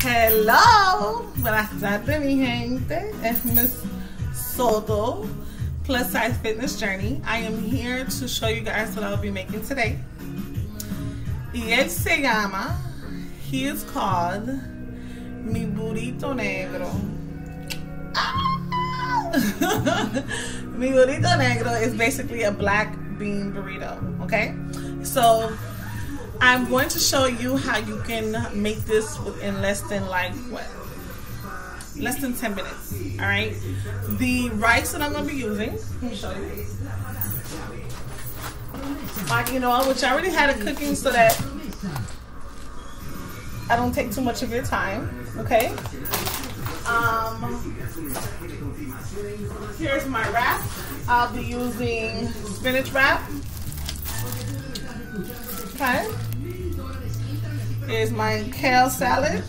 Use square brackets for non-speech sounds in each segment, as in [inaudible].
Hello, buenas tardes mi gente. Es Miss Soto, Plus Size Fitness Journey. I am here to show you guys what I'll be making today. Y él se llama, he is called Mi Burrito Negro. Ah! [laughs] Mi Burrito Negro is basically a black bean burrito, okay? So I'm going to show you how you can make this in less than like what? Less than 10 minutes. All right. The rice that I'm going to be using, let me show you. Like, which I already had it cooking so that I don't take too much of your time. Okay. Um, here's my wrap. I'll be using spinach wrap. Okay. Here's my kale salad.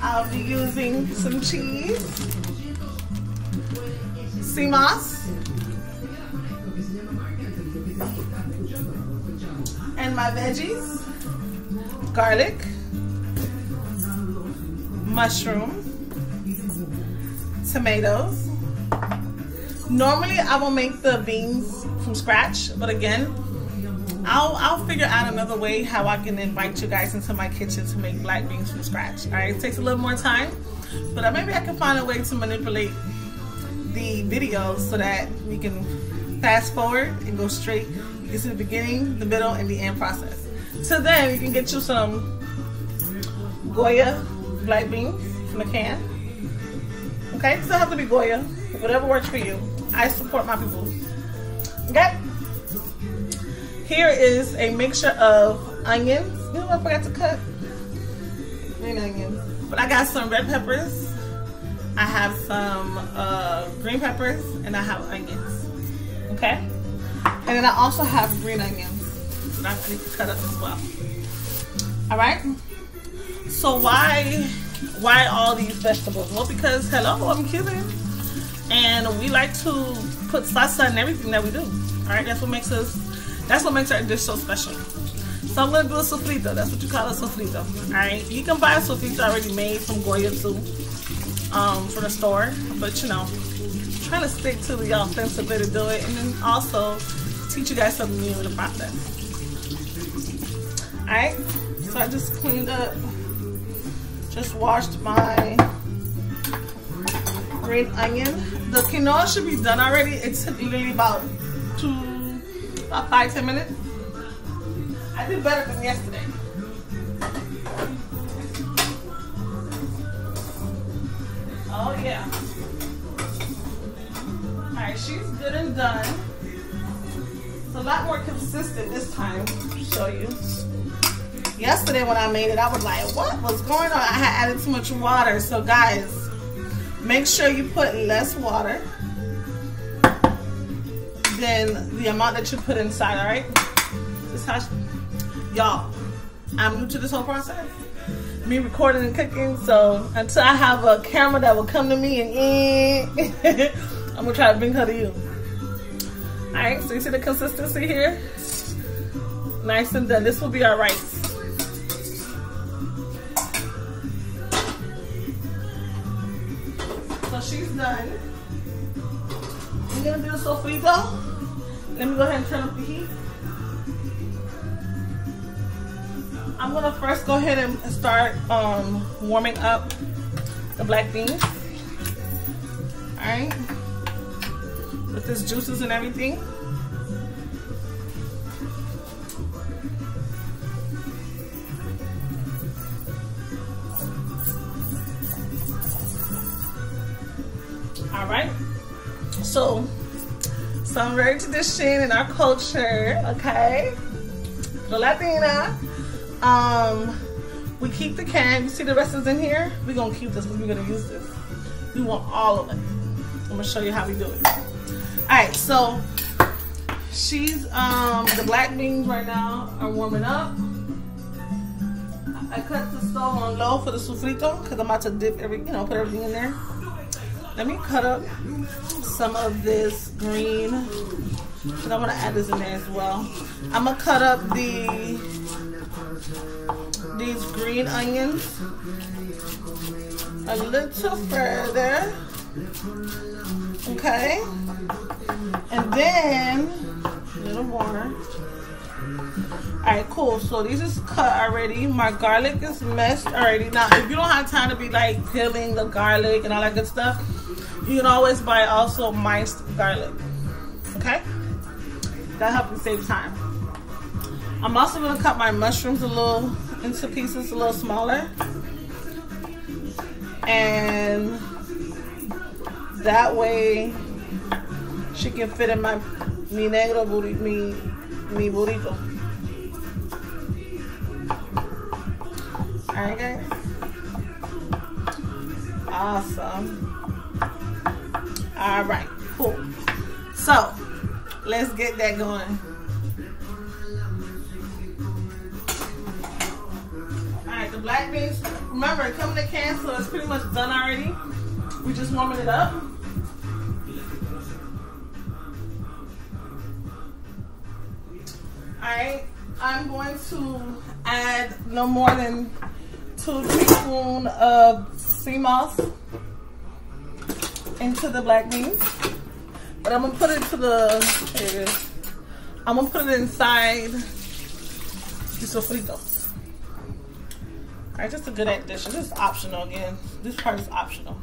I'll be using some cheese, sea moss, and my veggies, garlic, mushroom, tomatoes. Normally I will make the beans from scratch, but again, I'll I'll figure out another way how I can invite you guys into my kitchen to make black beans from scratch. All right, it takes a little more time, but maybe I can find a way to manipulate the video so that we can fast forward and go straight. You can see the beginning, the middle, and the end process. So then you can get you some Goya black beans from the can. Okay, doesn't have to be Goya, whatever works for you. I support my people. Okay. Here is a mixture of onions. You know I forgot to cut? Green onions. But I got some red peppers. I have some uh, green peppers and I have onions. Okay? And then I also have green onions. That I need to cut up as well. Alright? So why why all these vegetables? Well because hello, I'm Cuban. And we like to put salsa in everything that we do. Alright, that's what makes us that's what makes our dish so special. So I'm gonna do a sofrito. That's what you call a sofrito. Alright. You can buy a sofrito already made from Goya too. Um, from the store. But you know, trying to stick to the authentic way to do it and then also teach you guys something new in the process. Alright. So I just cleaned up, just washed my green onion. The quinoa should be done already. It's literally about about five, ten minutes. I did better than yesterday. Oh yeah. Alright, she's good and done. It's a lot more consistent this time, show you. Yesterday when I made it, I was like, what was going on? I had added too much water. So guys, make sure you put less water than the amount that you put inside, all right? This how, y'all, I'm new to this whole process. Me recording and cooking, so until I have a camera that will come to me and eh, [laughs] I'm gonna try to bring her to you. All right, so you see the consistency here? Nice and done. This will be our rice. So she's done. We're gonna do the sofrito. Let me go ahead and turn up the heat. I'm gonna first go ahead and start um, warming up the black beans. All right, with this juices and everything. All right, so some very tradition in our culture, okay? The Latina. Um, we keep the can. You see the rest is in here? We're gonna keep this because we're gonna use this. We want all of it. I'm gonna show you how we do it. All right, so she's um the black beans right now are warming up. I cut the stove on low for the sofrito because I'm about to dip every, you know, put everything in there. Let me cut up some of this green. And I'm gonna add this in there as well. I'm gonna cut up the these green onions a little further. Okay. And then a little more. Alright, cool. So these is cut already. My garlic is meshed already. Now, if you don't have time to be like peeling the garlic and all that good stuff, you can always buy also minced garlic. Okay? That helps you save time. I'm also gonna cut my mushrooms a little into pieces a little smaller. And that way she can fit in my mi negro burrito, mi, mi burrito. Alright guys. Awesome. Alright, cool. So let's get that going. Alright, the black beans, remember it come in a can so it's pretty much done already. We just warming it up. Alright, I'm going to add no more than two teaspoons of sea moss into the black beans. But I'm gonna put it to the, here it is. I'm gonna put it inside the sofrito. All right, just a good addition. This is optional again. This part is optional.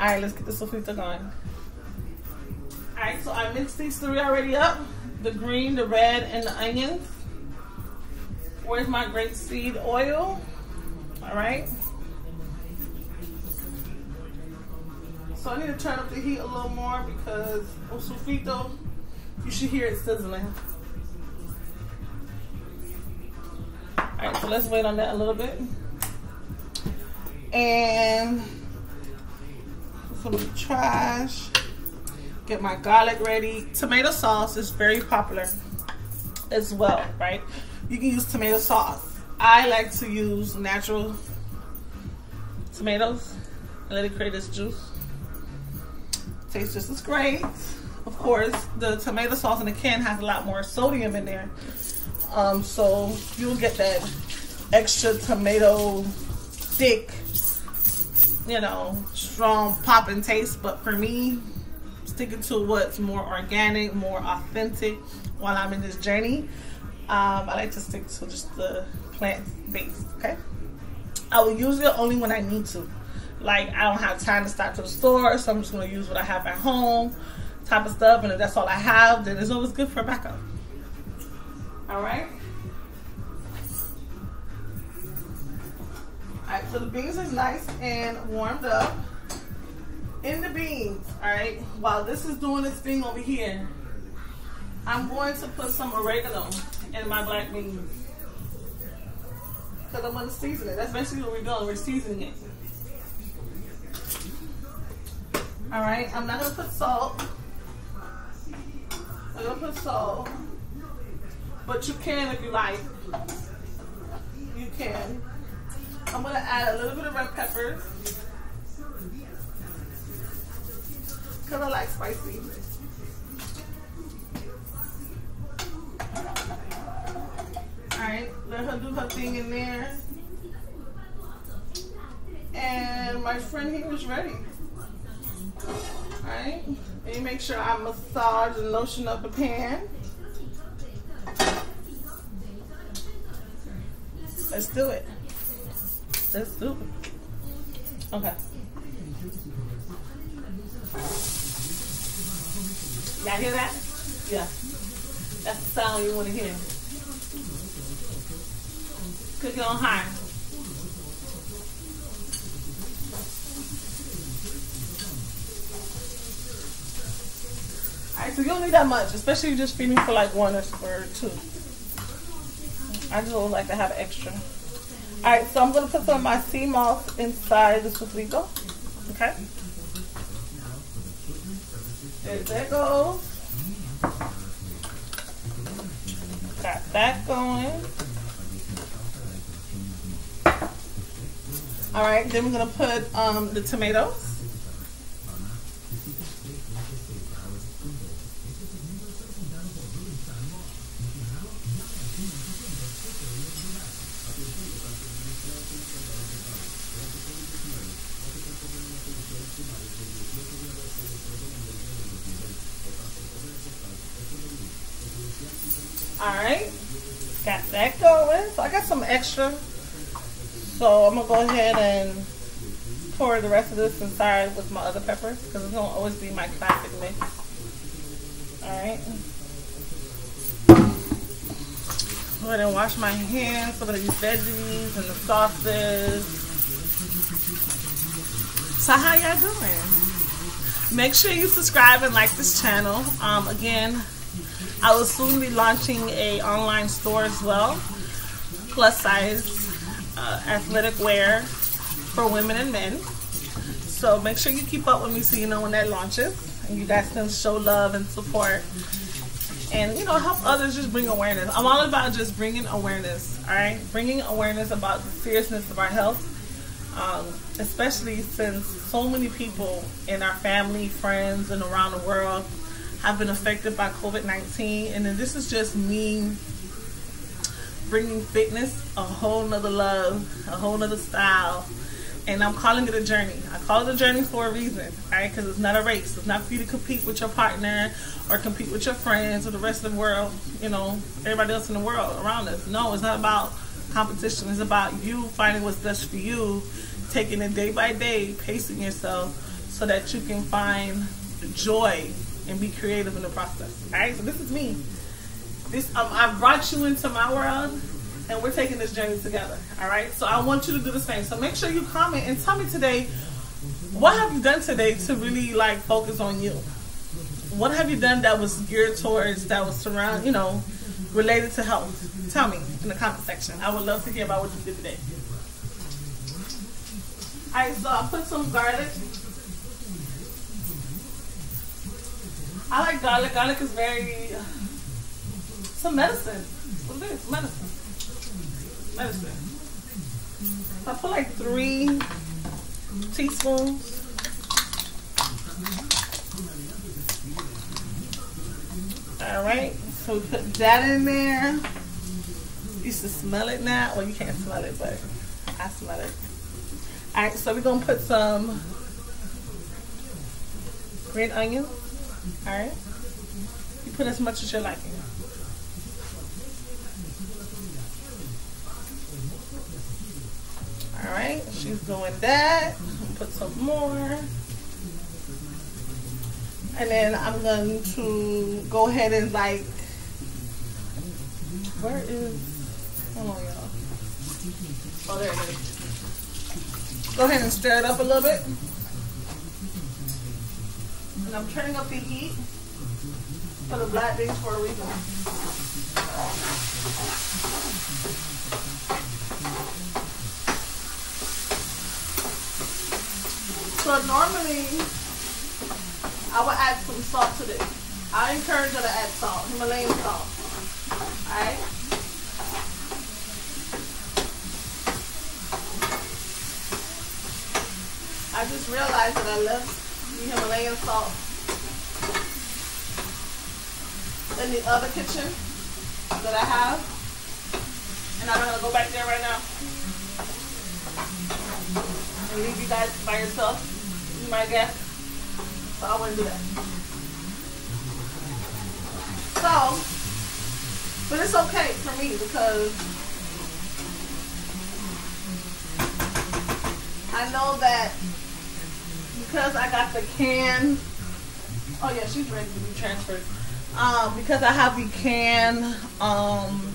All right, let's get the sofrito going. All right, so I mixed these three already up. The green, the red, and the onions. Where's my grapeseed oil? All right. So I need to turn up the heat a little more because oh, on sofrito, you should hear it sizzling. All right, so let's wait on that a little bit. And some trash. Get my garlic ready. Tomato sauce is very popular as well, right? You can use tomato sauce. I like to use natural tomatoes and let it create its juice. Tastes just as great. Of course, the tomato sauce in the can has a lot more sodium in there. Um, so you'll get that extra tomato thick, you know, strong popping taste. But for me, sticking to what's more organic, more authentic while I'm in this journey, um, I like to stick to just the plant based, okay? I will use it only when I need to. Like I don't have time to stop to the store, so I'm just gonna use what I have at home, type of stuff, and if that's all I have, then it's always good for backup. All right. All right, so the beans is nice and warmed up. In the beans, all right, while this is doing its thing over here, I'm going to put some oregano in my black beans. Because I'm going to season it. That's basically what we're doing. We're seasoning it. All right, I'm not going to put salt. I'm going to put salt. But you can if you like. You can. I'm going to add a little bit of red pepper. Because I like spicy. Let her do her thing in there. And my friend here is ready. Alright, and you make sure I massage and lotion up the pan. Let's do it. Let's do it. Okay. Y'all hear that? Yeah. That's the sound you want to hear. Cook it on high. Alright, so you don't need that much, especially if you're just feeding for like one or two. I just always like to have extra. Alright, so I'm going to put some of my sea moss inside the sofrito. Okay. There that goes. Got that going. All right, then we're gonna put um, the tomatoes. All right, got that going. So I got some extra so I'm to go ahead and pour the rest of this inside with my other peppers because it's to always be my classic mix. Alright. Go ahead and wash my hands for these veggies and the sauces. So how y'all doing? Make sure you subscribe and like this channel. Um, again, I will soon be launching a online store as well. Plus size uh, athletic wear for women and men. So make sure you keep up with me so you know when that launches. And you guys can show love and support. And, you know, help others just bring awareness. I'm all about just bringing awareness, all right? Bringing awareness about the seriousness of our health. Um, especially since so many people in our family, friends, and around the world have been affected by COVID 19. And then this is just me bringing fitness a whole nother love, a whole nother style. And I'm calling it a journey. I call it a journey for a reason, right? Because it's not a race. It's not for you to compete with your partner or compete with your friends or the rest of the world, you know, everybody else in the world around us. No, it's not about competition. It's about you finding what's best for you, taking it day by day, pacing yourself so that you can find joy and be creative in the process. All right, so this is me. This um, I brought you into my world, and we're taking this journey together. All right, so I want you to do the same. So make sure you comment and tell me today, what have you done today to really like focus on you? What have you done that was geared towards that was surround, you know, related to health? Tell me in the comment section. I would love to hear about what you did today. All right, so I put some garlic I like garlic. Garlic is very. A medicine. What's it is? Medicine. Medicine. I put like three teaspoons. All right. So we put that in there. You should smell it now. Well, you can't smell it, but I smell it. All right. So we're gonna put some green onion. All right. You put as much as you're liking. All right. She's doing that. Put some more. And then I'm going to go ahead and like, where is, hold on y'all. Oh, there it is. Go ahead and stir it up a little bit. And I'm turning up the heat for the black beans for a reason. So normally, I would add some salt to this. I encourage you to add salt, Himalayan salt. Alright? I just realized that I left the Himalayan salt in the other kitchen that I have. And I'm gonna go back there right now and leave you guys by yourself. Might guess. So I wouldn't do that. So, but it's okay for me because I know that because I got the can. Oh yeah, she's ready to be transferred. Um, because I have the can um,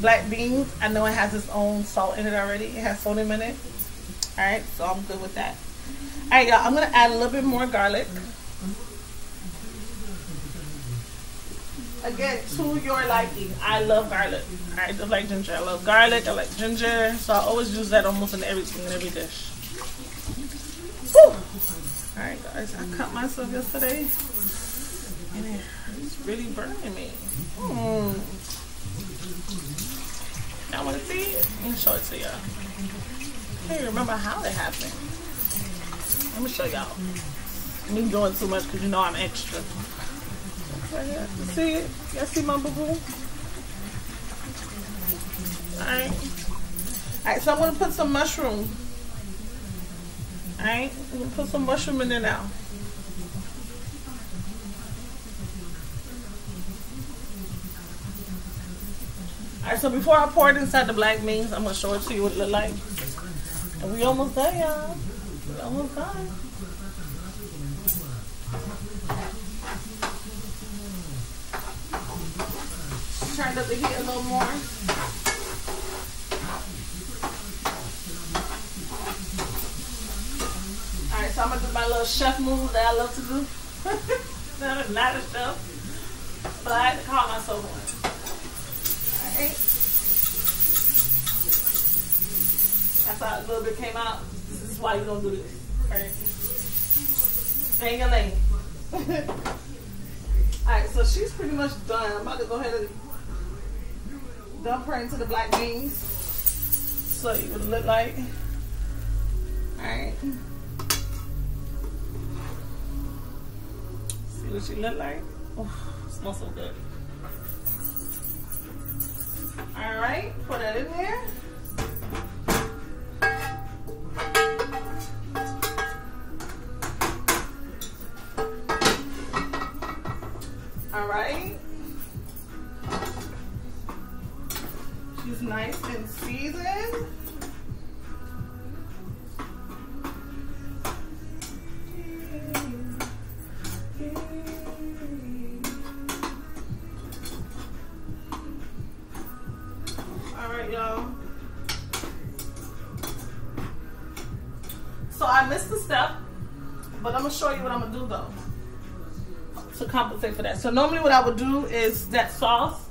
black beans, I know it has its own salt in it already. It has sodium in it. All right, so I'm good with that. All right, y'all. I'm gonna add a little bit more garlic. Again, to your liking. I love garlic. I just like ginger. I love garlic. I like ginger. So I always use that almost in everything in every dish. Alright guys, I cut myself yesterday and it's really burning me. Mm. Y'all wanna see it? Let me show it to y'all. I can't remember how it happened. Let me show y'all. Me doing too much because you know I'm extra. You see it? Y'all see my boo boo? Alright. Alright, so I'm gonna put some mushroom Alright, I'm gonna put some mushroom in there now. Alright, so before I pour it inside the black beans, I'm gonna show it to you what it look like. And we almost done, y'all. Almost done. Turned up the heat a little more. Alright, so I'm gonna do my little chef move that I love to do. [laughs] Not a chef, but I call myself one. Alright. That's how a little bit came out. Why you don't do this. Alright. Stay in your lane. [laughs] Alright, so she's pretty much done. I'm about to go ahead and dump her into the black beans. So it would look like. Alright. See what she look like? Oh, smells so good. All right, put that in there. All right. She's nice and seasoned. But I'm gonna show you what I'm gonna do though to compensate for that. So normally what I would do is that sauce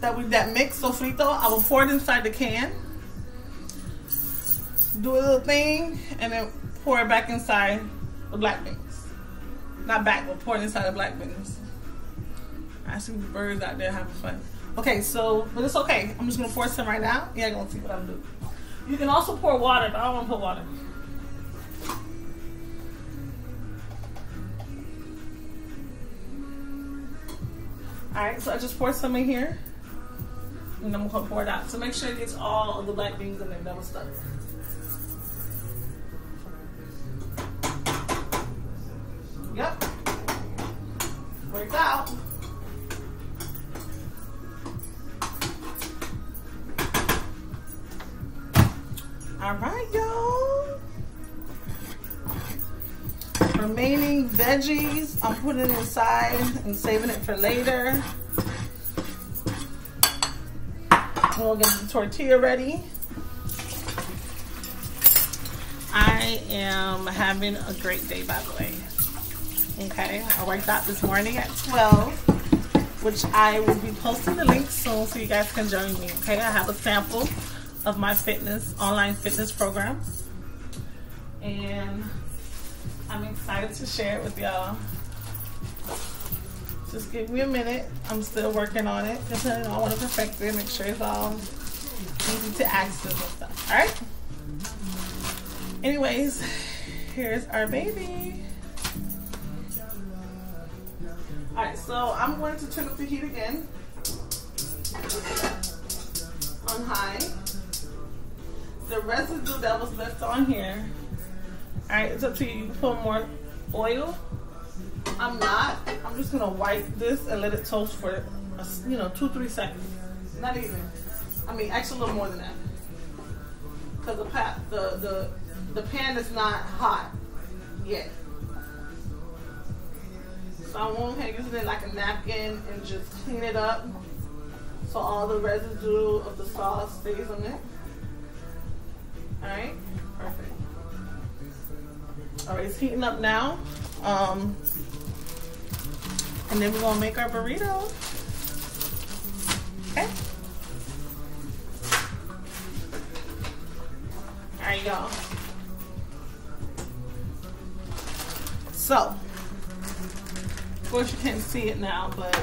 that we that mix sofrito, I will pour it inside the can, do a little thing, and then pour it back inside the black beans. Not back, but pour it inside the black beans. I see the birds out there having fun. Okay, so but it's okay. I'm just gonna pour some right now. Yeah, gonna see what I'm doing. You can also pour water, but I don't want to put water. All right, so I just poured some in here, and I'm gonna pour it out. So make sure it gets all of the black beans in there double stuck. Veggies, I'm putting it inside and saving it for later. We'll get the tortilla ready. I am having a great day, by the way. Okay, I worked out this morning at 12, which I will be posting the link soon so you guys can join me. Okay, I have a sample of my fitness, online fitness program. And I'm excited to share it with y'all. Just give me a minute. I'm still working on it because I want to perfect it, make sure it's all easy to access and stuff. All right. Anyways, here's our baby. All right, so I'm going to turn up the heat again on high. The residue that was left on here all right, it's up to you. You put more oil. I'm not. I'm just gonna wipe this and let it toast for, a, you know, two, three seconds. Not even. I mean, actually a little more than that. Cause the pat, the the the pan is not hot yet. So I won't have using it like a napkin and just clean it up, so all the residue of the sauce stays on it. All right, perfect. Right, it's heating up now. Um, and then we're gonna make our burrito. Okay. All right, y'all. So, of course you can't see it now, but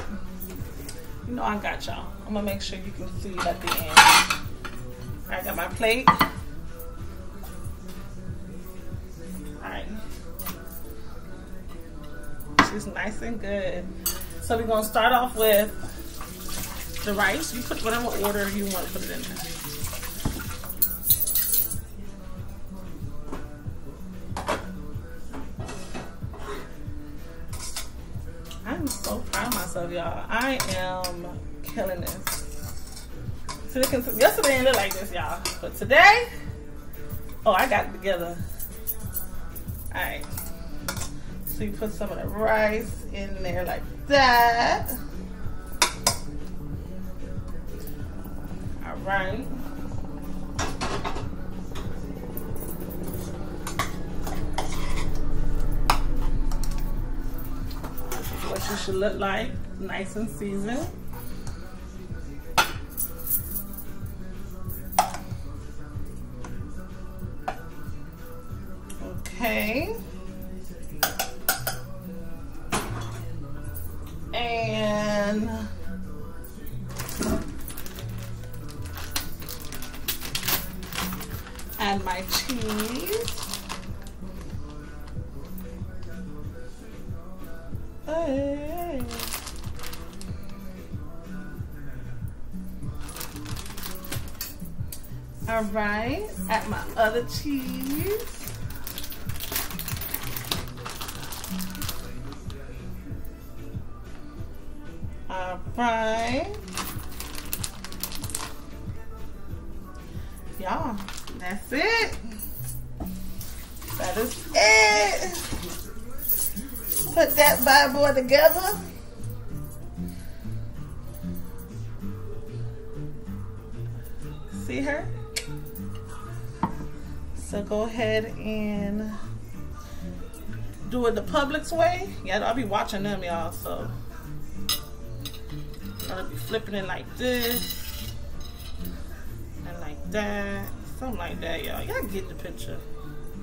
you know I got y'all. I'm gonna make sure you can see it at the end. I got my plate. She's nice and good. So we're gonna start off with the rice. You put whatever order you want to put it in there. I'm so proud of myself, y'all. I am killing this. So can, yesterday it looked like this, y'all. But today, oh, I got it together. All right. So you put some of the rice in there like that. All right. what you should look like, nice and seasoned. All right, add my other cheese. All right. Y'all, that's it. That bad boy together. See her? So go ahead and do it the Publix way. Yeah, I'll be watching them, y'all, so. I'll be flipping it like this. And like that. Something like that, y'all. Y'all get the picture.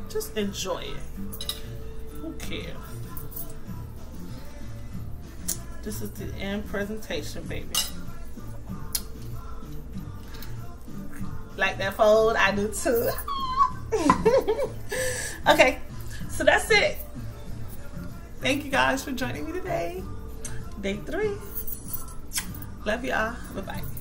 Just enjoy it. Who cares? This is the end presentation, baby. Like that fold? I do too. [laughs] okay, so that's it. Thank you guys for joining me today. Day three. Love y'all. Bye-bye.